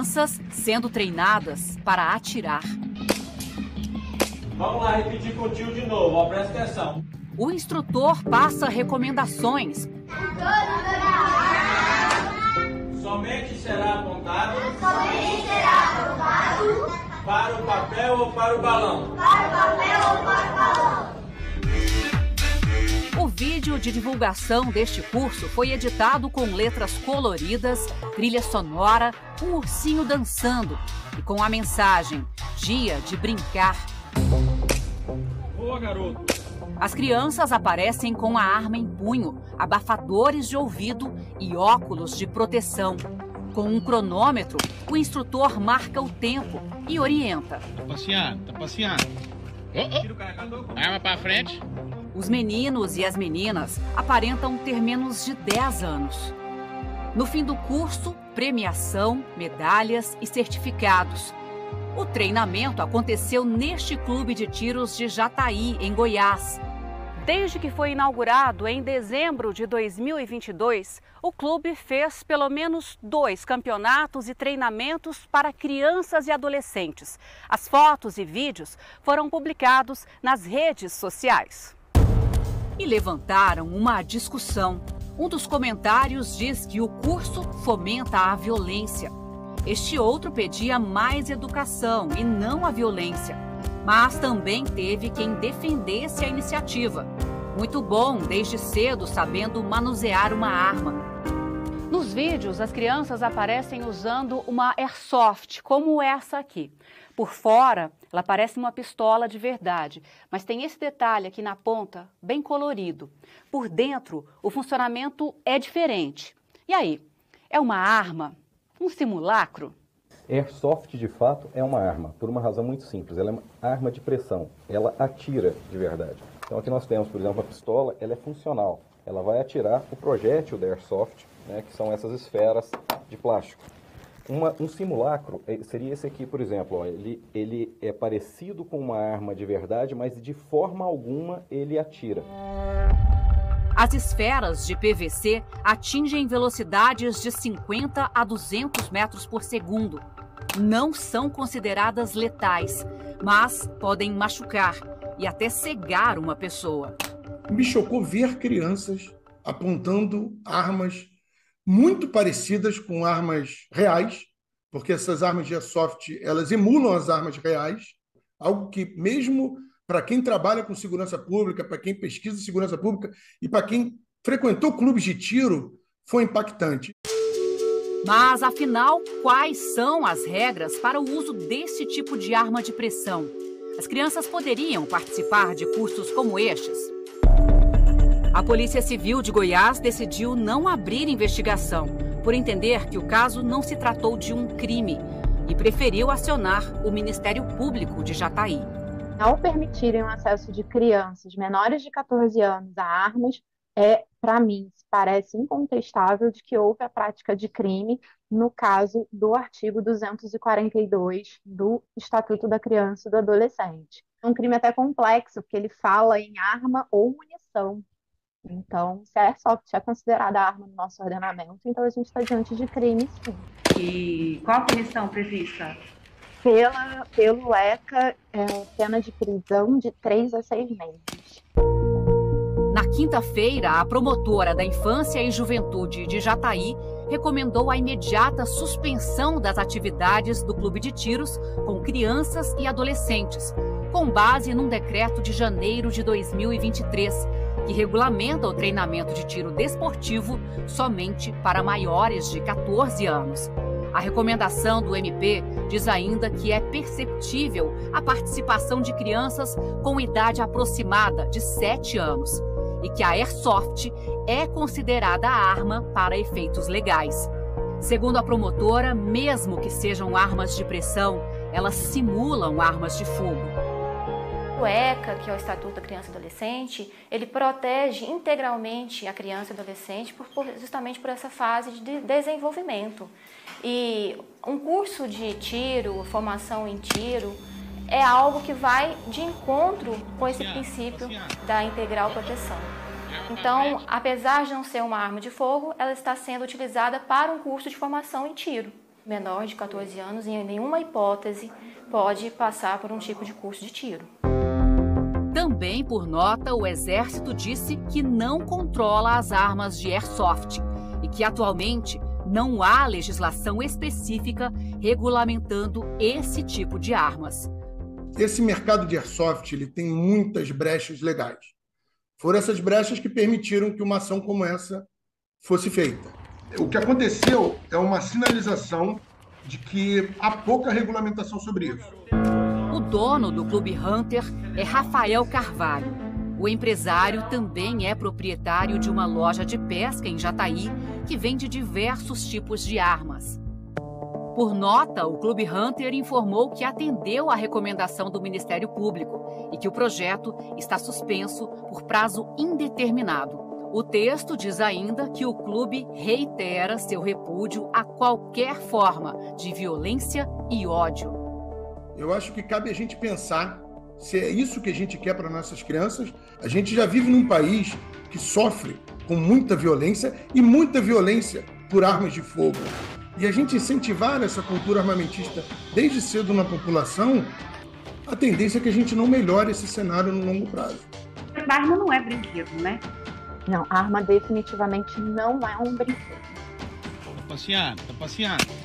crianças sendo treinadas para atirar. Vamos lá repetir contigo de novo, ó, presta atenção. O instrutor passa recomendações. Somente será apontado. Somente será apontado. Para o papel ou para o balão? Para o papel ou para o balão. O vídeo de divulgação deste curso foi editado com letras coloridas, trilha sonora, um ursinho dançando e com a mensagem: Dia de brincar. Boa, garoto. As crianças aparecem com a arma em punho, abafadores de ouvido e óculos de proteção. Com um cronômetro, o instrutor marca o tempo e orienta. Tá passeando, tá passeando. Oh, oh. Arma pra frente. Os meninos e as meninas aparentam ter menos de 10 anos. No fim do curso, premiação, medalhas e certificados. O treinamento aconteceu neste clube de tiros de Jataí, em Goiás. Desde que foi inaugurado em dezembro de 2022, o clube fez pelo menos dois campeonatos e treinamentos para crianças e adolescentes. As fotos e vídeos foram publicados nas redes sociais. E levantaram uma discussão. Um dos comentários diz que o curso fomenta a violência. Este outro pedia mais educação e não a violência. Mas também teve quem defendesse a iniciativa. Muito bom, desde cedo, sabendo manusear uma arma. Nos vídeos, as crianças aparecem usando uma airsoft, como essa aqui. Por fora, ela parece uma pistola de verdade, mas tem esse detalhe aqui na ponta, bem colorido. Por dentro, o funcionamento é diferente. E aí, é uma arma? Um simulacro? Airsoft, de fato, é uma arma, por uma razão muito simples. Ela é uma arma de pressão. Ela atira de verdade. Então aqui nós temos, por exemplo, a pistola, ela é funcional. Ela vai atirar o projétil da Airsoft, né, que são essas esferas de plástico. Uma, um simulacro é, seria esse aqui, por exemplo. Ó, ele, ele é parecido com uma arma de verdade, mas de forma alguma ele atira. As esferas de PVC atingem velocidades de 50 a 200 metros por segundo. Não são consideradas letais, mas podem machucar e até cegar uma pessoa. Me chocou ver crianças apontando armas muito parecidas com armas reais, porque essas armas de airsoft elas emulam as armas reais, algo que mesmo para quem trabalha com segurança pública, para quem pesquisa segurança pública e para quem frequentou clubes de tiro, foi impactante. Mas, afinal, quais são as regras para o uso desse tipo de arma de pressão? As crianças poderiam participar de cursos como estes? A Polícia Civil de Goiás decidiu não abrir investigação, por entender que o caso não se tratou de um crime e preferiu acionar o Ministério Público de Jataí ao permitirem o acesso de crianças menores de 14 anos a armas, é, para mim, parece incontestável de que houve a prática de crime no caso do artigo 242 do Estatuto da Criança e do Adolescente. É um crime até complexo, porque ele fala em arma ou munição. Então, se a airsoft é considerada arma no nosso ordenamento, então a gente está diante de crime, sim. E qual a punição prevista? pela, pelo ECA, é, pena de prisão de três a seis meses. Na quinta-feira, a promotora da Infância e Juventude de Jataí recomendou a imediata suspensão das atividades do clube de tiros com crianças e adolescentes, com base num decreto de janeiro de 2023, que regulamenta o treinamento de tiro desportivo somente para maiores de 14 anos. A recomendação do MP diz ainda que é perceptível a participação de crianças com idade aproximada de 7 anos e que a airsoft é considerada arma para efeitos legais. Segundo a promotora, mesmo que sejam armas de pressão, elas simulam armas de fogo. O ECA, que é o Estatuto da Criança e Adolescente, ele protege integralmente a criança e adolescente por, por, justamente por essa fase de desenvolvimento. E um curso de tiro, formação em tiro, é algo que vai de encontro com esse princípio da integral proteção. Então, apesar de não ser uma arma de fogo, ela está sendo utilizada para um curso de formação em tiro. menor de 14 anos, em nenhuma hipótese, pode passar por um tipo de curso de tiro. Também, por nota, o Exército disse que não controla as armas de airsoft e que atualmente não há legislação específica regulamentando esse tipo de armas. Esse mercado de airsoft ele tem muitas brechas legais. Foram essas brechas que permitiram que uma ação como essa fosse feita. O que aconteceu é uma sinalização de que há pouca regulamentação sobre isso. Dono do Clube Hunter é Rafael Carvalho. O empresário também é proprietário de uma loja de pesca em Jataí que vende diversos tipos de armas. Por nota, o Clube Hunter informou que atendeu à recomendação do Ministério Público e que o projeto está suspenso por prazo indeterminado. O texto diz ainda que o clube reitera seu repúdio a qualquer forma de violência e ódio. Eu acho que cabe a gente pensar se é isso que a gente quer para nossas crianças. A gente já vive num país que sofre com muita violência e muita violência por armas de fogo. E a gente incentivar essa cultura armamentista desde cedo na população, a tendência é que a gente não melhore esse cenário no longo prazo. A arma não é brinquedo, né? Não, arma definitivamente não é um brinquedo. Tá passeando, tá passeando.